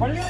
பள்ளி